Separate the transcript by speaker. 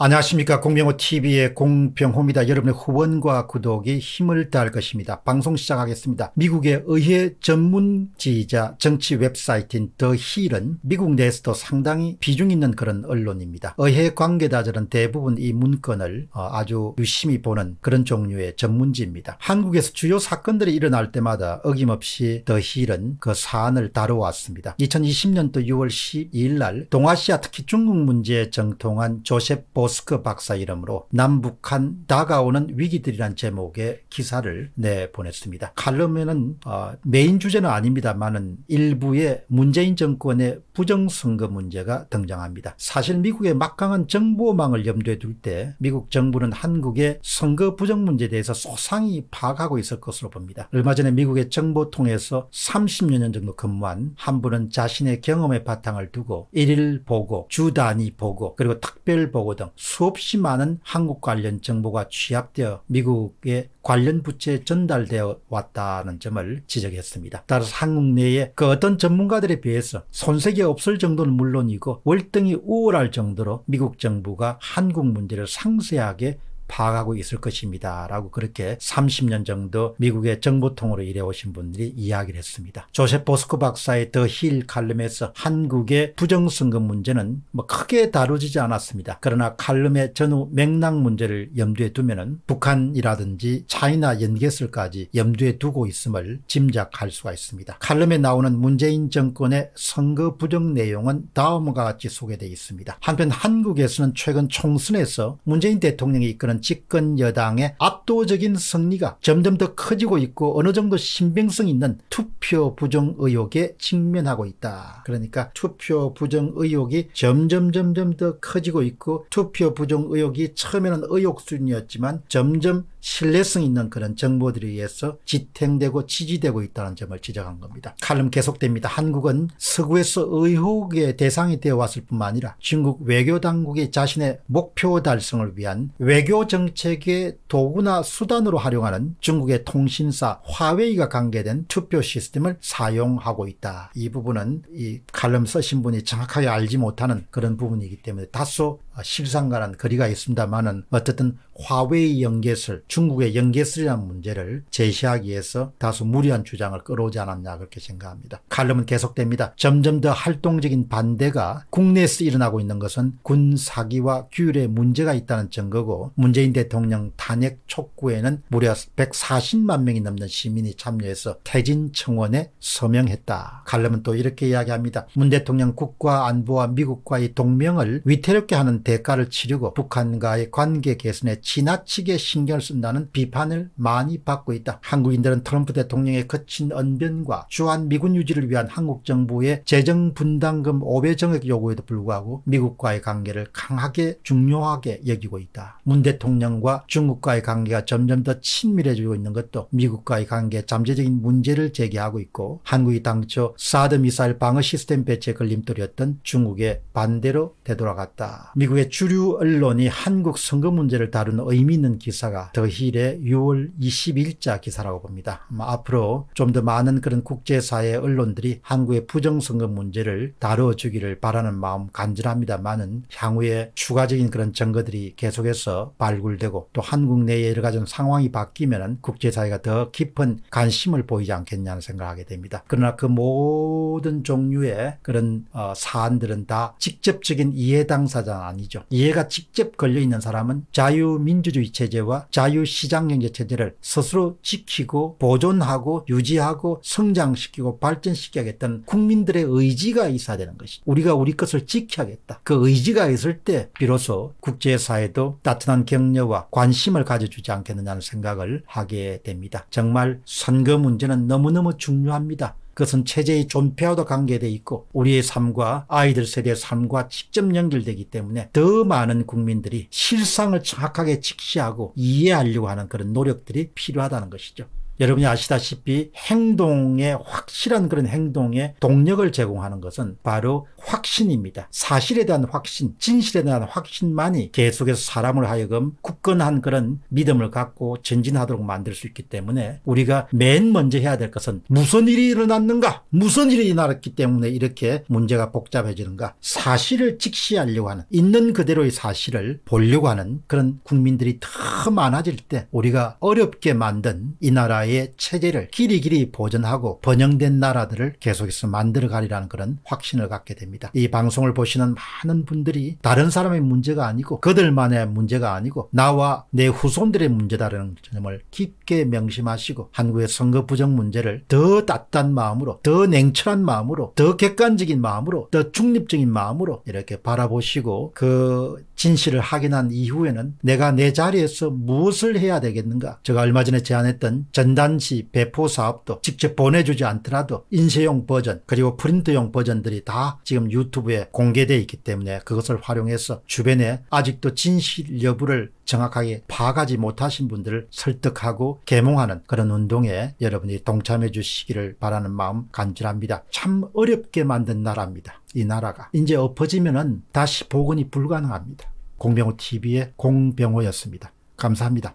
Speaker 1: 안녕하십니까 공병호TV의 공병호입니다. 여러분의 후원과 구독이 힘을 더할 것입니다. 방송 시작하겠습니다. 미국의 의회 전문지이자 정치 웹사이트인 더 힐은 미국 내에서도 상당히 비중 있는 그런 언론입니다. 의회 관계자들은 대부분 이 문건을 어, 아주 유심히 보는 그런 종류의 전문지입니다. 한국에서 주요 사건들이 일어날 때마다 어김없이 더 힐은 그 사안을 다뤄왔습니다. 2020년도 6월 12일 날 동아시아 특히 중국 문제에 정통한 조셉 보스코 박사 이름으로 남북한 다가오는 위기들이란 제목의 기사를 내보냈습니다. 칼럼에는 어, 메인 주제는 아닙니다만은 일부의 문재인 정권의 부정선거 문제가 등장합니다. 사실 미국의 막강한 정보망을 염두에 둘 때 미국 정부는 한국의 선거 부정 문제에 대해서 소상히 파악하고 있을 것으로 봅니다. 얼마 전에 미국의 정보통에서 30여 년 정도 근무한 한 분은 자신의 경험의 바탕을 두고 일일 보고 주 단위 보고 그리고 특별 보고 등 수없이 많은 한국 관련 정보가 취합되어 미국의 관련 부처에 전달되어 왔다는 점을 지적했습니다. 따라서 한국 내에 그 어떤 전문가들에 비해서 손색이 없을 정도는 물론이고 월등히 우월할 정도로 미국 정부가 한국 문제를 상세하게 파악하고 있을 것입니다. 라고 그렇게 30년 정도 미국의 정보통으로 일해오신 분들이 이야기를 했습니다. 조셉 보스코 박사의 더 힐 칼럼에서 한국의 부정선거 문제는 뭐 크게 다루지지 않았습니다. 그러나 칼럼의 전후 맥락 문제를 염두에 두면 북한이라든지 차이나 연계설까지 염두에 두고 있음을 짐작할 수가 있습니다. 칼럼에 나오는 문재인 정권의 선거 부정 내용은 다음과 같이 소개되어 있습니다. 한편 한국에서는 최근 총선에서 문재인 대통령이 이끄는 있는 집권 여당의 압도적인 승리가 점점 더 커지고 있고 어느 정도 신빙성 있는 투표 부정 의혹에 직면하고 있다. 그러니까 투표 부정 의혹이 점점 점점 더 커지고 있고 투표 부정 의혹이 처음에는 의혹 수준이었지만 점점 신뢰성 있는 그런 정보들에 의해서 지탱되고 지지되고 있다는 점을 지적한 겁니다. 칼럼 계속됩니다. 한국은 서구에서 의혹의 대상이 되어 왔을 뿐만 아니라 중국 외교 당국이 자신의 목표 달성을 위한 외교 정책의 도구나 수단으로 활용하는 중국의 통신사 화웨이가 관계된 투표 시스템을 사용하고 있다. 이 부분은 이 칼럼 쓰신 분이 정확하게 알지 못하는 그런 부분이기 때문에 다소 실상과는 거리가 있습니다만은 어쨌든 화웨이 연계설, 중국의 연계설이라는 문제를 제시하기 위해서 다소 무리한 주장을 끌어오지 않았냐 그렇게 생각합니다. 칼럼은 계속됩니다. 점점 더 활동적인 반대가 국내에서 일어나고 있는 것은 군 사기와 규율에 문제가 있다는 증거고 문재인 대통령 탄핵 촉구에는 무려 140만 명이 넘는 시민이 참여해서 퇴진 청원에 서명했다. 칼럼은 또 이렇게 이야기합니다. 문 대통령 국가 안보와 미국과의 동맹을 위태롭게 하는 대가를 치르고 북한과의 관계 개선에 지나치게 신경을 쓴다는 비판을 많이 받고 있다. 한국인들은 트럼프 대통령의 거친 언변과 주한 미군 유지를 위한 한국 정부의 재정 분담금 5배 정액 요구에도 불구하고 미국과의 관계를 강하게 중요하게 여기고 있다. 문 대통령과 중국과의 관계가 점점 더 친밀해지고 있는 것도 미국과의 관계 잠재적인 문제를 제기하고 있고 한국이 당초 사드 미사일 방어 시스템 배치에 걸림돌이었던 중국의 반대로 되돌아갔다. 미국 의 주류 언론이 한국 선거 문제를 다룬 의미 있는 기사가 더 힐의 6월 20일자 기사라고 봅니다. 앞으로 좀 더 많은 그런 국제사회 언론들이 한국의 부정선거 문제를 다뤄주기를 바라는 마음 간절합니다만은 향후에 추가적인 그런 증거들이 계속해서 발굴되고 또 한국 내에 여러 가지 상황이 바뀌면 국제사회가 더 깊은 관심을 보이지 않겠냐는 생각을 하게 됩니다. 그러나 그 모든 종류의 그런 어, 사안들은 다 직접적인 이해 당사자는 아니죠. 이해가 직접 걸려있는 사람은 자유 민주주의 체제와 자유시장경제 체제를 스스로 지키고 보존하고 유지하고 성장시키고 발전시켜야겠다는 국민들의 의지가 있어야 되는 것이 우리가 우리 것을 지켜야겠다. 그 의지가 있을 때 비로소 국제사회도 따뜻한 격려와 관심을 가져주지 않겠느냐는 생각을 하게 됩니다. 정말 선거 문제는 너무너무 중요합니다. 그것은 체제의 존폐와도 관계되어 있고 우리의 삶과 아이들 세대의 삶과 직접 연결되기 때문에 더 많은 국민들이 실상을 정확하게 직시하고 이해하려고 하는 그런 노력들이 필요하다는 것이죠. 여러분이 아시다시피 행동에 확실한 그런 행동에 동력을 제공하는 것은 바로 확신입니다. 사실에 대한 확신, 진실에 대한 확신만이 계속해서 사람을 하여금 굳건한 그런 믿음을 갖고 전진하도록 만들 수 있기 때문에 우리가 맨 먼저 해야 될 것은 무슨 일이 일어났는가? 무슨 일이 일어났기 때문에 이렇게 문제가 복잡해지는가? 사실을 직시하려고 하는 있는 그대로의 사실을 보려고 하는 그런 국민들이 더 많아질 때 우리가 어렵게 만든 이 나라의 체제를 길이 길이 보존하고 번영된 나라들을 계속해서 만들어가리라는 그런 확신을 갖게 됩니다. 이 방송을 보시는 많은 분들이 다른 사람의 문제가 아니고 그들만의 문제가 아니고 나와 내 후손들의 문제다라는 점을 깊게 명심하시고 한국의 선거 부정 문제를 더 따뜻한 마음으로 더 냉철한 마음으로 더 객관적인 마음으로 더 중립적인 마음으로 이렇게 바라보시고 그 진실을 확인한 이후에는 내가 내 자리에서 무엇을 해야 되겠는가 제가 얼마 전에 제안했던 전 단지 배포 사업도 직접 보내주지 않더라도 인쇄용 버전 그리고 프린트용 버전들이 다 지금 유튜브에 공개되어 있기 때문에 그것을 활용해서 주변에 아직도 진실 여부를 정확하게 파악하지 못하신 분들을 설득하고 계몽하는 그런 운동에 여러분이 동참해 주시기를 바라는 마음 간절합니다. 참 어렵게 만든 나라입니다. 이 나라가. 이제 엎어지면 다시 복원이 불가능합니다. 공병호 TV의 공병호였습니다. 감사합니다.